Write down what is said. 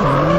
Oh.